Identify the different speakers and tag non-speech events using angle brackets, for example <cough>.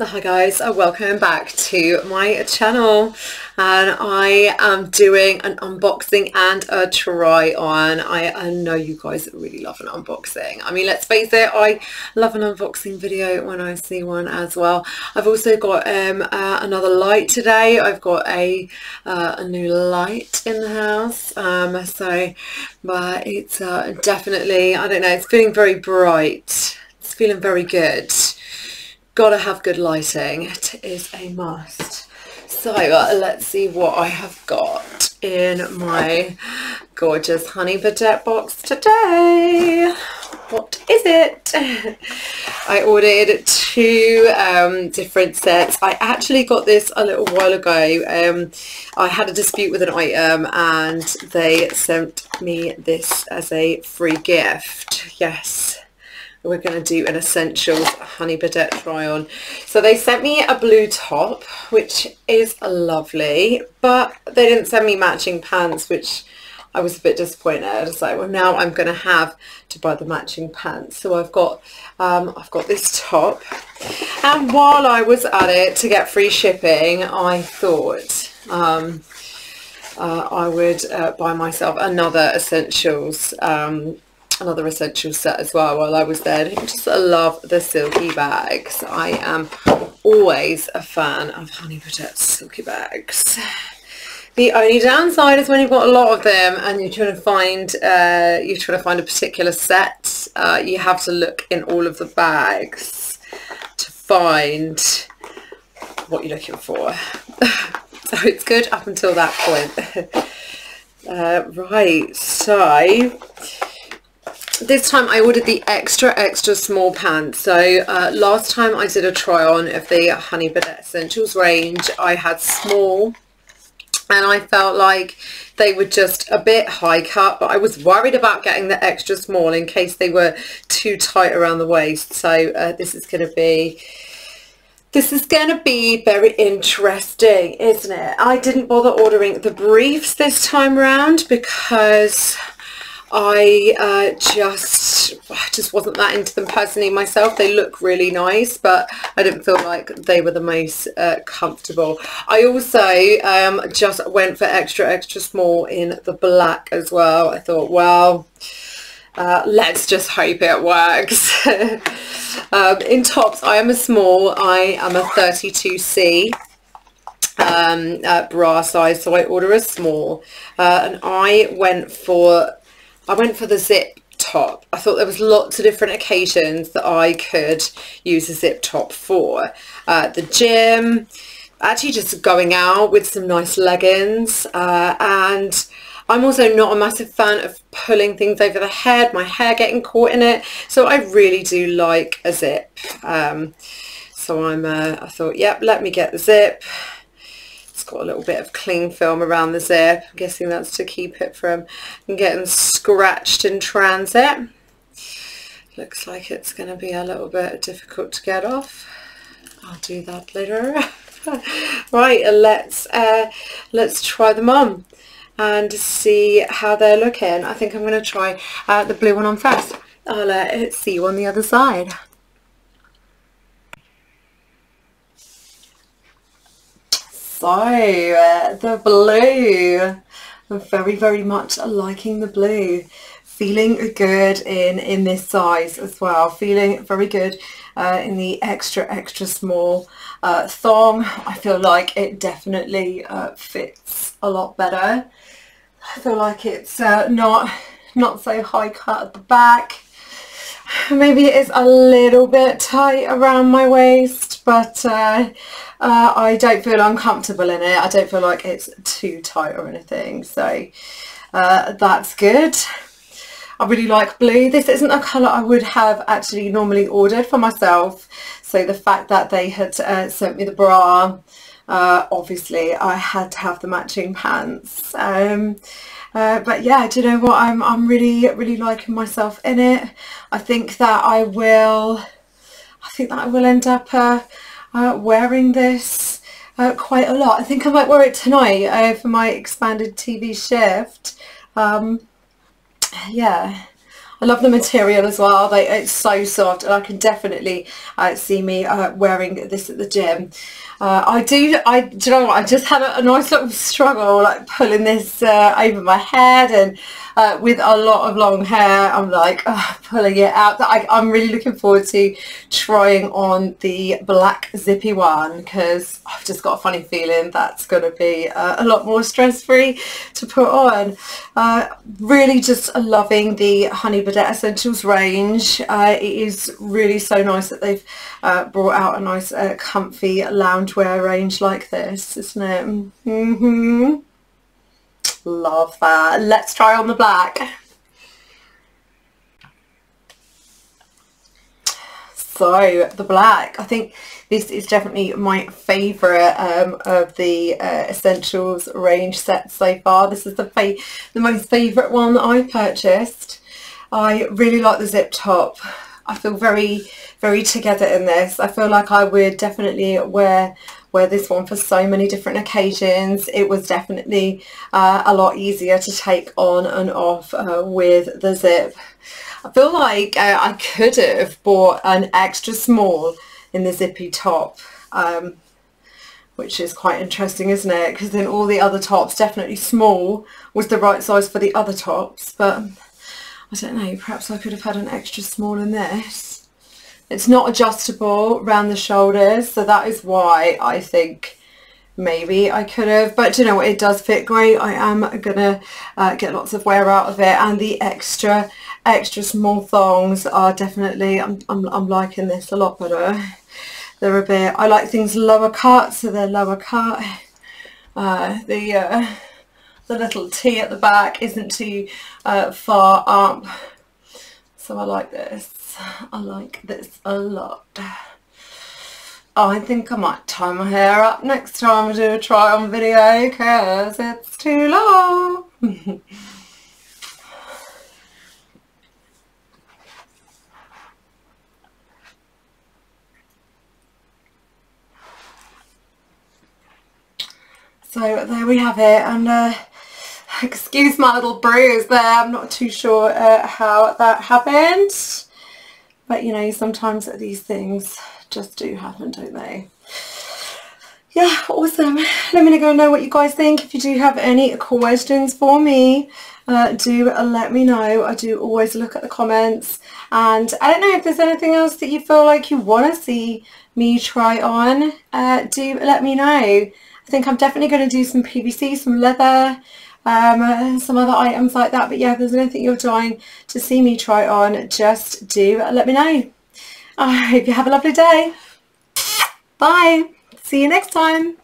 Speaker 1: Hi guys, uh, welcome back to my channel and I am doing an unboxing and a try on. I, I know you guys really love an unboxing. I mean let's face it, I love an unboxing video when I see one as well. I've also got um, uh, another light today. I've got a, uh, a new light in the house um, so but it's uh, definitely, I don't know, it's feeling very bright. It's feeling very good gotta have good lighting. It is a must. So uh, let's see what I have got in my gorgeous honey birdette box today. What is it? <laughs> I ordered two um, different sets. I actually got this a little while ago. Um, I had a dispute with an item and they sent me this as a free gift. Yes we're going to do an essentials honey birdette try on. So they sent me a blue top which is lovely but they didn't send me matching pants which I was a bit disappointed. I was like well now I'm going to have to buy the matching pants. So I've got um, I've got this top. And while I was at it to get free shipping I thought um, uh, I would uh, buy myself another essentials um, another essential set as well while I was there. I just love the silky bags. I am always a fan of Honey Birdette silky bags. The only downside is when you've got a lot of them and you're trying to find uh, you're trying to find a particular set, uh, you have to look in all of the bags to find what you're looking for. <laughs> so it's good up until that point. <laughs> uh, right, so this time I ordered the extra extra small pants so uh, last time I did a try on of the Honey Birdette Essentials range I had small and I felt like they were just a bit high cut but I was worried about getting the extra small in case they were too tight around the waist. So uh, this is going to be this is going to be very interesting isn't it? I didn't bother ordering the briefs this time round because I uh, just I just wasn't that into them personally myself. They look really nice, but I didn't feel like they were the most uh, comfortable. I also um, just went for extra, extra small in the black as well. I thought, well, uh, let's just hope it works. <laughs> um, in tops, I am a small. I am a 32C um, uh, bra size, so I order a small. Uh, and I went for I went for the zip top. I thought there was lots of different occasions that I could use a zip top for. Uh, the gym, actually just going out with some nice leggings uh, and I'm also not a massive fan of pulling things over the head, my hair getting caught in it. So I really do like a zip. Um, so I'm, uh, I thought, yep, let me get the zip. It's got a little bit of cling film around the zip. I'm guessing that's to keep it from getting scratched in transit. Looks like it's going to be a little bit difficult to get off. I'll do that later. <laughs> right, let's uh, let's try them on and see how they're looking. I think I'm going to try uh, the blue one on first. I'll uh, see you on the other side. So, uh, the blue. I'm very, very much liking the blue. Feeling good in, in this size as well. Feeling very good uh, in the extra, extra small uh, thong. I feel like it definitely uh, fits a lot better. I feel like it's uh, not, not so high cut at the back maybe it is a little bit tight around my waist but uh, uh, I don't feel uncomfortable in it. I don't feel like it's too tight or anything so uh, that's good. I really like blue. This isn't a colour I would have actually normally ordered for myself. So the fact that they had uh, sent me the bra uh, obviously I had to have the matching pants. Um, uh, but yeah, do you know what? I'm, I'm really, really liking myself in it. I think that I will, I think that I will end up uh, uh, wearing this uh, quite a lot. I think I might wear it tonight uh, for my expanded TV shift. Um, yeah, I love the material as well. They, it's so soft and I can definitely uh, see me uh, wearing this at the gym. Uh, I do, I, do you know what, I just had a, a nice little struggle like pulling this uh, over my head and uh, with a lot of long hair I'm like pulling it out. I, I'm really looking forward to trying on the black zippy one because I've just got a funny feeling that's going to be uh, a lot more stress free to put on. Uh, really just loving the Honey Birdette Essentials range. Uh, it is really so nice that they've brought out a nice comfy loungewear range like this, isn't it? Mm -hmm. Love that. Let's try on the black. So the black, I think this is definitely my favourite um, of the uh, Essentials range sets so far. This is the, the most favourite one that I purchased. I really like the zip top. I feel very, very together in this. I feel like I would definitely wear wear this one for so many different occasions. It was definitely uh, a lot easier to take on and off uh, with the zip. I feel like uh, I could have bought an extra small in the zippy top. Um, which is quite interesting isn't it because then all the other tops definitely small was the right size for the other tops but I don't know, perhaps I could have had an extra small in this. It's not adjustable around the shoulders, so that is why I think maybe I could have. But you know what, it does fit great. I am going to uh, get lots of wear out of it. And the extra, extra small thongs are definitely, I'm, I'm, I'm liking this a lot better. They're a bit, I like things lower cut, so they're lower cut. Uh, the... Uh, the little T at the back isn't too uh, far up. So I like this. I like this a lot. Oh, I think I might tie my hair up next time I do a try on video because it's too long. <laughs> so there we have it and uh, <laughs> excuse my little bruise there. I'm not too sure uh, how that happened. But you know sometimes these things just do happen don't they? Yeah awesome. Let me go know what you guys think. If you do have any questions for me uh, do let me know. I do always look at the comments. And I don't know if there's anything else that you feel like you want to see me try on. Uh, do let me know. I think I'm definitely going to do some PVC some leather um, some other items like that. But yeah, if there's anything you're trying to see me try on, just do let me know. I hope you have a lovely day. Bye. See you next time.